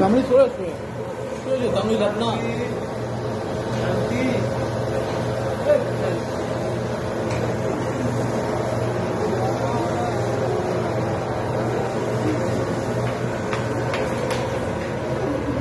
தமிழ் சொல்ல சொல்லு தமிழ் அப்படின்னா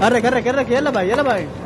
Arre, arre, arre, que ya la va, ya la va.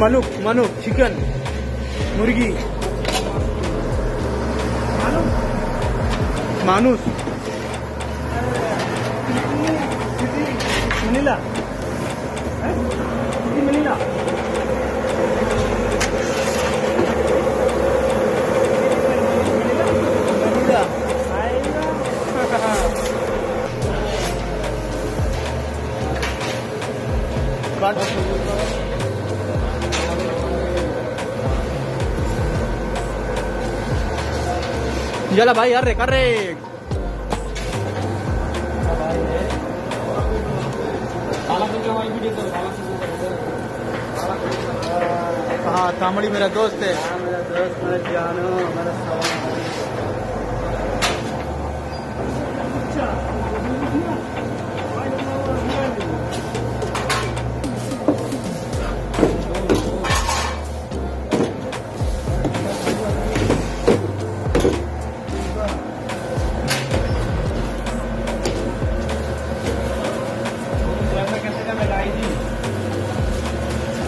मनुक मनुक chicken मुर्गी मानुस Yala भाई यार recarre. हाँ कामड़ी मेरा दोस्त है मेरा दोस्त मेरा जानो मेरा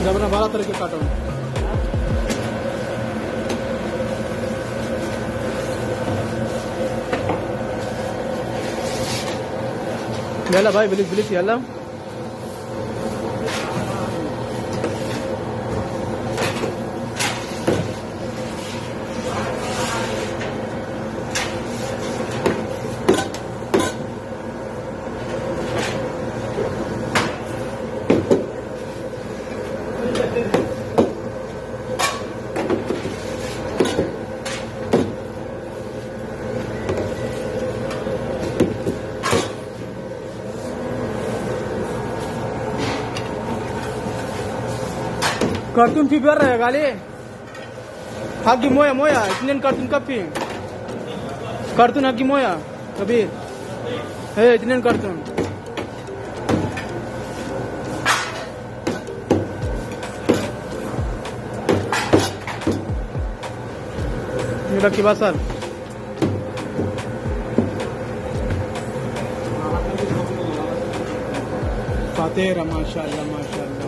जब ना बारह तारीख को काटो। याला भाई बिलिस बिलिस याला कार्टून फ़ी बर गाली हागी मोया मोया, इतने कार्टून कब फ़ी कार्टून हागी मोया, कभी? हे, इतने कार्टून की बात सर। फातेरा माशाल्लाह माशाल्लाह।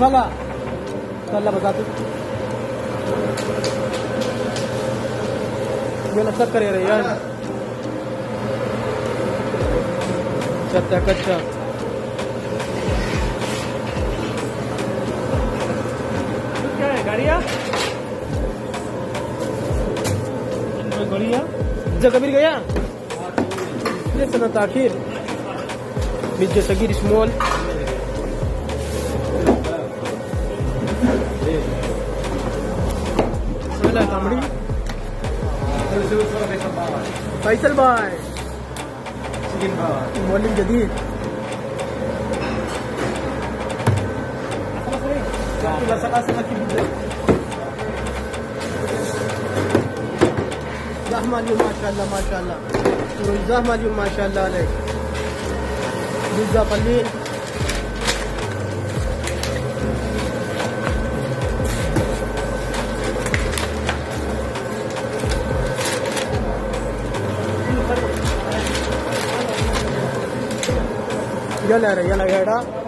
Abu Salah. Salah बताते ये लग करे रे यार। कच्चा कच्चा। क्या है गाड़िया। गाड़िया कबीर गया? ये सनत आखिर। बीच सगीर स्मॉल चामी फैसल भाई। मॉर्निंग जदी माशाल्लाह माशाल्लाह। माशाला माशाला पल्ली Yalla yalla yalla